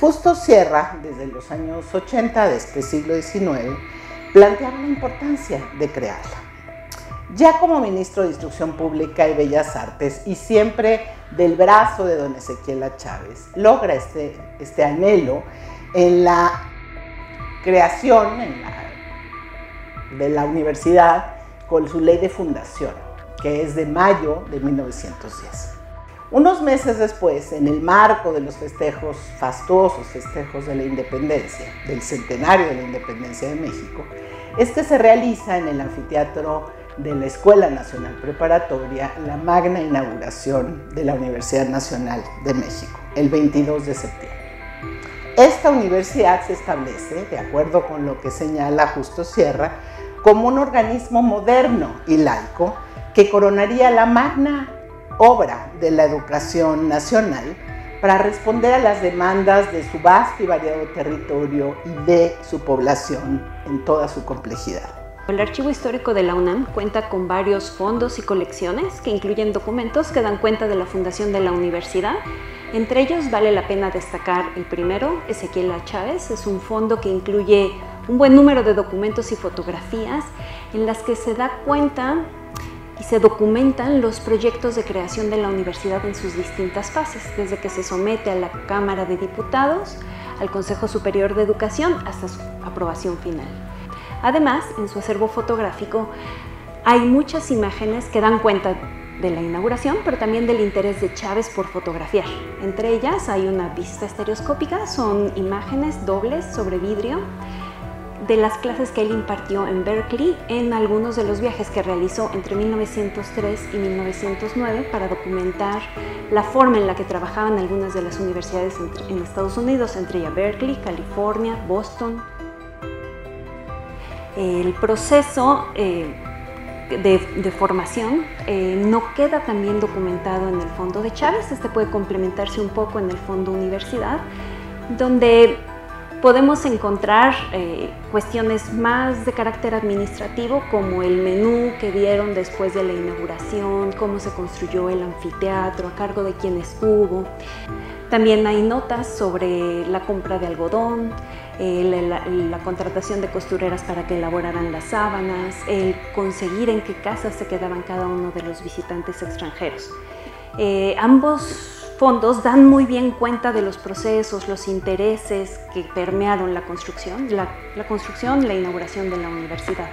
Justo Sierra, desde los años 80 de este siglo XIX, planteaba la importancia de crearla. Ya como ministro de Instrucción Pública y Bellas Artes y siempre del brazo de don Ezequiel Chávez, logra este, este anhelo en la creación de la universidad con su ley de fundación, que es de mayo de 1910. Unos meses después, en el marco de los festejos, fastuosos festejos de la independencia, del centenario de la independencia de México, es que se realiza en el anfiteatro de la Escuela Nacional Preparatoria la magna inauguración de la Universidad Nacional de México, el 22 de septiembre. Esta universidad se establece, de acuerdo con lo que señala Justo Sierra, como un organismo moderno y laico que coronaría la magna obra de la educación nacional para responder a las demandas de su vasto y variado territorio y de su población en toda su complejidad. El Archivo Histórico de la UNAM cuenta con varios fondos y colecciones que incluyen documentos que dan cuenta de la fundación de la universidad. Entre ellos vale la pena destacar el primero, Ezequiel. Chávez. Es un fondo que incluye un buen número de documentos y fotografías en las que se da cuenta y se documentan los proyectos de creación de la universidad en sus distintas fases, desde que se somete a la Cámara de Diputados, al Consejo Superior de Educación, hasta su aprobación final. Además, en su acervo fotográfico hay muchas imágenes que dan cuenta de la inauguración, pero también del interés de Chávez por fotografiar. Entre ellas hay una vista estereoscópica, son imágenes dobles sobre vidrio, de las clases que él impartió en Berkeley en algunos de los viajes que realizó entre 1903 y 1909 para documentar la forma en la que trabajaban algunas de las universidades en Estados Unidos, entre ellas Berkeley, California, Boston. El proceso eh, de, formación eh, no queda tan bien documentado en el fondo de Chávez, este puede complementarse un poco en el fondo universidad, donde podemos encontrar eh, cuestiones más de carácter administrativo como el menú que dieron después de la inauguración, cómo se construyó el anfiteatro, a cargo de quién estuvo. También hay notas sobre la compra de algodón, eh, la, contratación de costureras para que elaboraran las sábanas, el conseguir en qué casas se quedaban cada uno de los visitantes extranjeros. Eh, ambos fondos dan muy bien cuenta de los procesos, los intereses que permearon la construcción, la, la construcción la inauguración de la universidad.